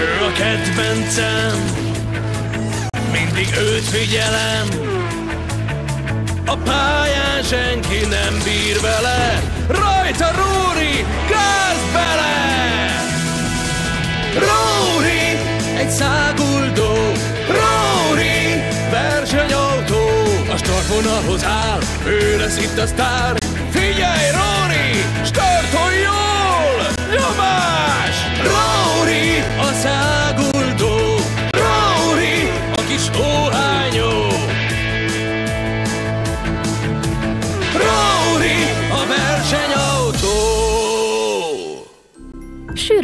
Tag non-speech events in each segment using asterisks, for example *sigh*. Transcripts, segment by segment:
Ő a kedvencem, mindig őt figyelem. A pályán senki nem bír vele, rajta Rúri, gáz bele! Róri, egy száguldó, Róri, versenyautó, a startvonalhoz áll, ő lesz itt a sztár.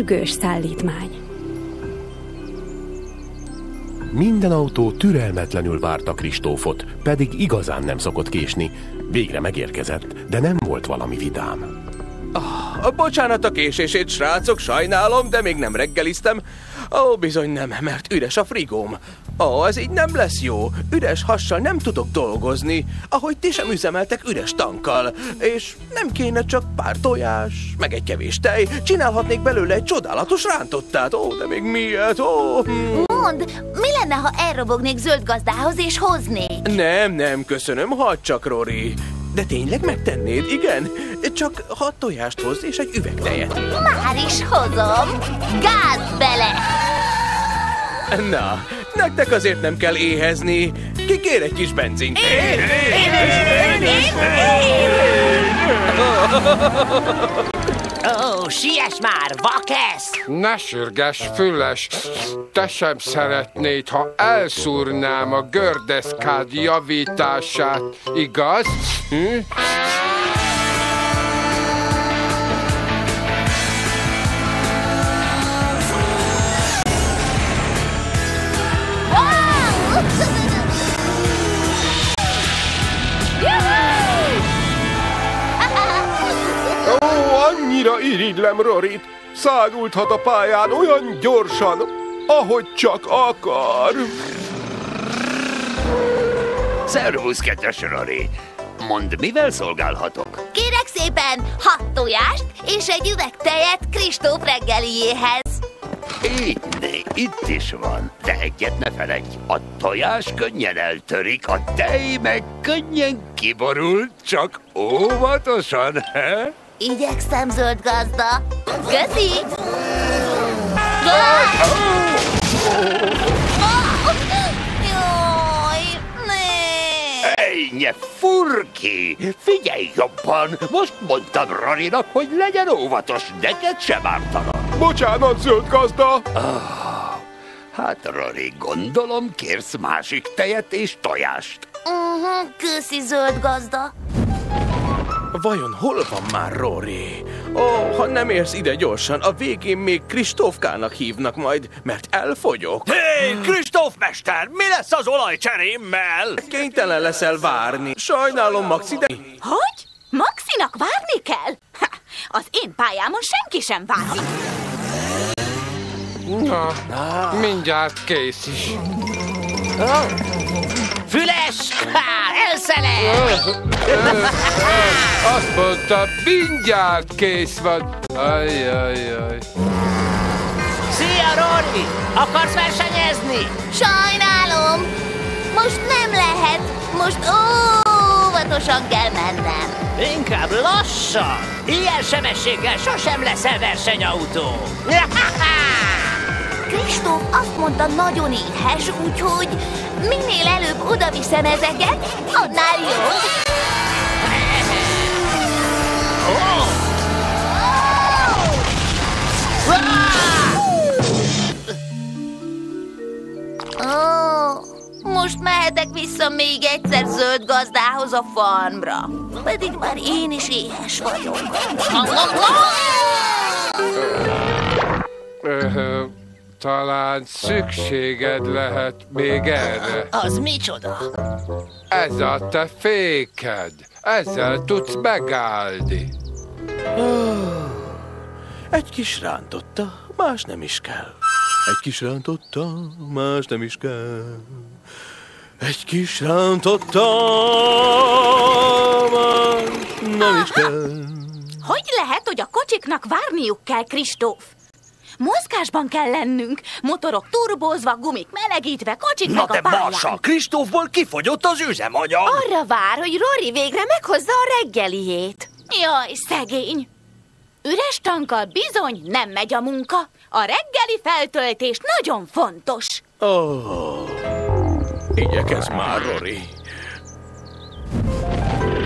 Sürgős szállítmány. Minden autó türelmetlenül várta Kristófot, pedig igazán nem szokott késni. Végre megérkezett, de nem volt valami vidám. A bocsánat a késését, srácok, sajnálom, de még nem reggeliztem. Ó, bizony nem, mert üres a frigóm. Ó, ez így nem lesz jó. Üres hassal nem tudok dolgozni, ahogy ti sem üzemeltek üres tankkal. És nem kéne csak pár tojás, meg egy kevés tej. Csinálhatnék belőle egy csodálatos rántottát. Ó, de még miért? Ó, hm. Mond, mi lenne, ha elrobognék zöld gazdához és hoznék? Nem, nem, köszönöm, hagyd csak, Rory. De tényleg megtennéd, igen? Csak hat tojást hozz és egy üveg tejet. Már is hozom. Gáz bele! Na, nektek azért nem kell éhezni. Ki kér egy kis benzint? Én, én, én, én, Ó, siess már, vakesz! Ne sürges, füles! Te sem szeretnéd, ha elszúrnám a gördeszkád javítását, igaz? Hm? Annyira irigylem Rorit! Szágulthat a pályán olyan gyorsan, ahogy csak akar. Szervusz, kedves Rory! Mondd, mivel szolgálhatok? Kérek szépen hat tojást és egy üveg tejet Kristóf reggeliéhez. Így, itt is van. De egyet ne feledj, a tojás könnyen eltörik, a tej meg könnyen kiborul, csak óvatosan, he? Igyekszem, zöld gazda. Köszi! Jaj, ne! Ejnye, furki! Figyelj jobban! Most mondtam Rorinak, hogy legyen óvatos, neked sem ártana. Bocsánat, zöld gazda! Hát, Rory, gondolom kérsz másik tejet és tojást. Uh-huh, köszi, zöld gazda. Vajon hol van már Rory? Ó, ha nem érsz ide gyorsan, a végén még Kristófkának hívnak majd, mert elfogyok. Hé, hey, Kristóf mester, mi lesz az olajcserémmel? Kénytelen leszel várni. Sajnálom, Maxi, de... Hogy? Maxinak várni kell? Ha, az én pályámon senki sem várni. Na, mindjárt kész is. Füles! Há, elszele! Azt mondta, mindjárt kész van. Ajjajjaj. Szia, Rory! Akarsz versenyezni? Sajnálom. Most nem lehet. Most óvatosan kell mennem. Inkább lassan! Ilyen sebességgel sosem leszel versenyautó! *laughs* Kristóf azt mondta, nagyon éhes, úgyhogy minél előbb oda viszem ezeket, annál jobb. Ó, most mehetek vissza még egyszer zöld gazdához a farmra. Pedig már én is éhes vagyok. Talán szükséged lehet még erre. Az micsoda? Ez a te féked. Ezzel tudsz megállni. Egy kis rántotta, más nem is kell. Egy kis rántotta, más nem is kell. Egy kis rántotta, más nem is kell. Hogy lehet, hogy a kocsiknak várniuk kell, Kristóf? Mozgásban kell lennünk. Motorok turbózva, gumik melegítve, kocsik Na meg a de pályán. Marsa, Kristófból kifogyott az üzemanyag. Arra vár, hogy Rory végre meghozza a reggeliét. Jaj, szegény. Üres tankkal bizony nem megy a munka. A reggeli feltöltés nagyon fontos. Oh, igyekezz már, Rory.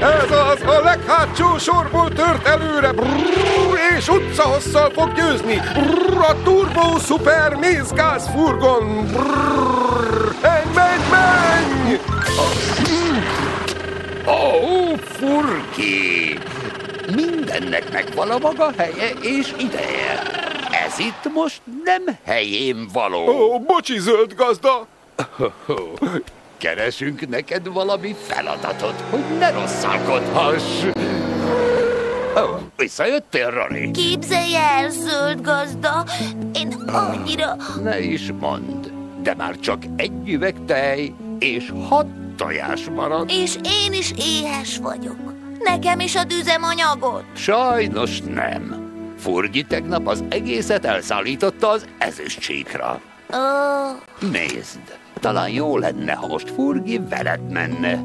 Ez az a leghátsó sorból tört előre, brrr, és utcahosszal fog győzni. Brrr, a Turbo Super Mézgáz furgon. Brrr, menj, menj, menj! Ó, furki! Mindennek megvan a maga helye és ideje. Ez itt most nem helyén való. Ó, bocsi, zöld gazda! Keresünk neked valami feladatot, hogy ne rosszalkodhass. Ó, visszajöttél, Rory? Képzelj el, zöld gazda, én annyira... Ne is mondd, de már csak egy üveg tej és hat tojás maradt. És én is éhes vagyok. Nekem is ad üzemanyagot. Sajnos nem. Furgyi tegnap az egészet elszállította az ezüstcsíkra. Ó, Nézd, talán jó lenne, ha most Furgi veled menne.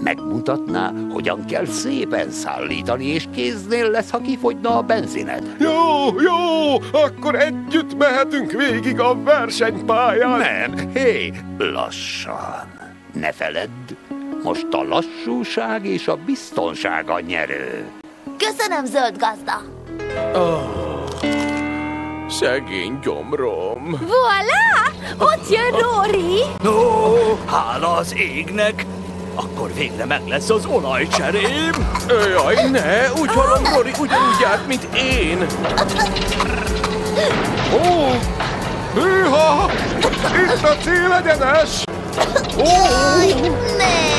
Megmutatná, hogyan kell szépen szállítani, és kéznél lesz, ha kifogyna a benzined. Jó, jó, akkor együtt mehetünk végig a versenypályán. Nem, hé, lassan. Ne feledd, most a lassúság és a biztonság a nyerő. köszönöm, zöld gazda. Szegény gyomrom. Voilà! Ott jön Rory! Ó, hála az égnek. Akkor végre meg lesz az olajcserém. Jaj, ne, úgy hallom, Rory ugyanúgy járt, mint én. Ó, hűha, itt a célegyenes. Ó, Ne!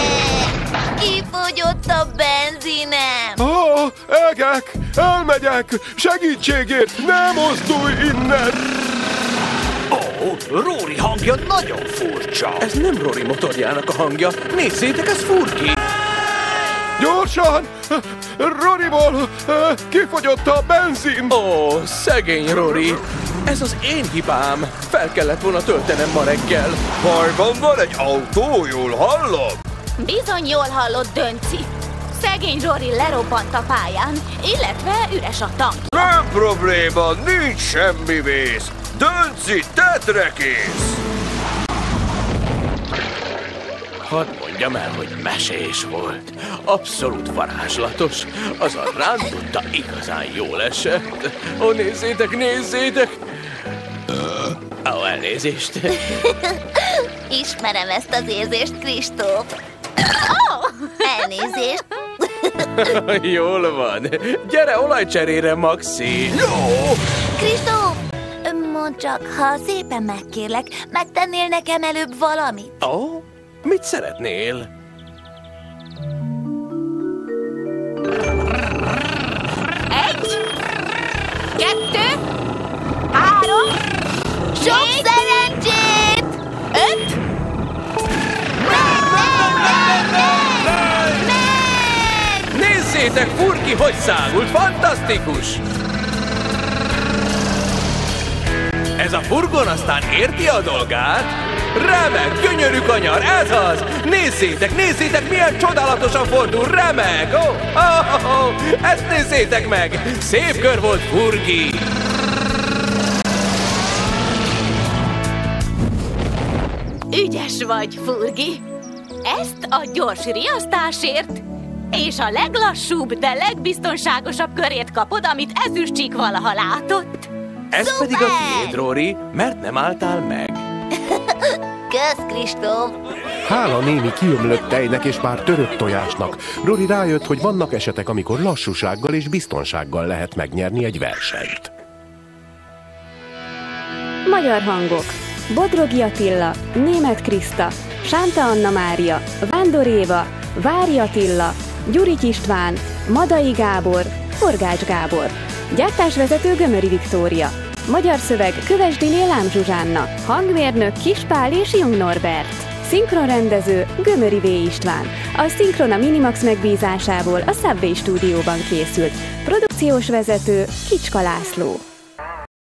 Kifogyott a benzinem. ó, egek, elmegyek, segítségért, ne mozdulj innen. Ó, Róri hangja nagyon furcsa. Ez nem Rory motorjának a hangja. Nézzétek, ez furki. Gyorsan, Roriból kifogyott a benzin. Ó, szegény Rory. Ez az én hibám. Fel kellett volna töltenem ma reggel. Bajban van egy autó, jól hallom? Bizony jól hallott Dönci. Szegény Rory lerobbant a pályán, illetve üres a tank. Nem probléma, nincs semmi vész. Dönci, tetre kész. Hadd mondjam el, hogy mesés volt. Abszolút varázslatos. Az a rántotta igazán jól esett. Ó, nézzétek, nézzétek! Ó, elnézést. *laughs* Ismerem ezt az érzést, Kristóf. Elnézést. *laughs* Jól van. Gyere olajcserére, Maxi. Kristóf, mondd csak, ha szépen megkérlek, megtennél nekem előbb valamit? Ó, mit szeretnél? Egy, kettő, három, Sok szerencsét! Nézzétek, Furki, hogy szágult! Fantasztikus! Ez a furgon aztán érti a dolgát? Remek, gyönyörű kanyar, ez az! Nézzétek, nézzétek, milyen csodálatosan fordul, remek! Oh, oh, oh, oh, ezt nézzétek meg! Szép kör volt, Furgi! ügyes vagy, Furgi. Ezt a gyors riasztásért és a leglassúbb, de legbiztonságosabb körét kapod, amit ezüstcsík valaha látott. Ez Szuper! pedig a tiéd, Rory, mert nem álltál meg. *laughs* Kösz, Kristóf! Hála némi kiömlött tejnek és pár törött tojásnak, Rory rájött, hogy vannak esetek, amikor lassúsággal és biztonsággal lehet megnyerni egy versenyt. Magyar hangok Bodrogi Attila, Német Kriszta, Sánta Anna Mária, Vándor Éva, Vári Attila, Gyurich István, Madai Gábor, Forgács Gábor. Gyártásvezető Gömöri Viktória. Magyar szöveg Kövesdiné Lám Zsuzsánna. Hangmérnök Kispál és Jung Norbert. Szinkronrendező Gömöri V. István. A szinkron a Minimax megbízásából a Subway stúdióban készült. Produkciós vezető Kicska László.